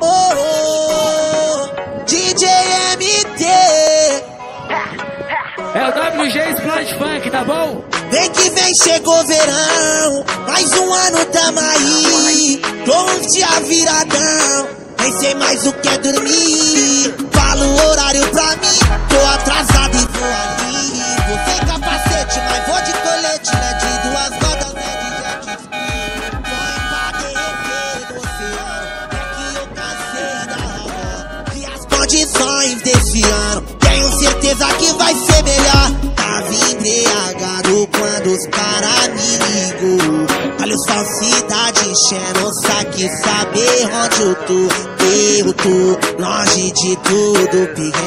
Oh, DJ MT. É o WG Splash Funk, tá bom? Vem que vem, chegou verão. Mais um ano tamo aí. Tô um dia viradão. Nem sei mais o que é dormir. Condições desse ano. Tenho certeza que vai ser melhor. Tava embriagado quando os cara me ligou. Olha os falsidade enchendo o saque, saber onde eu tô. Eu tô longe de tudo, peguei.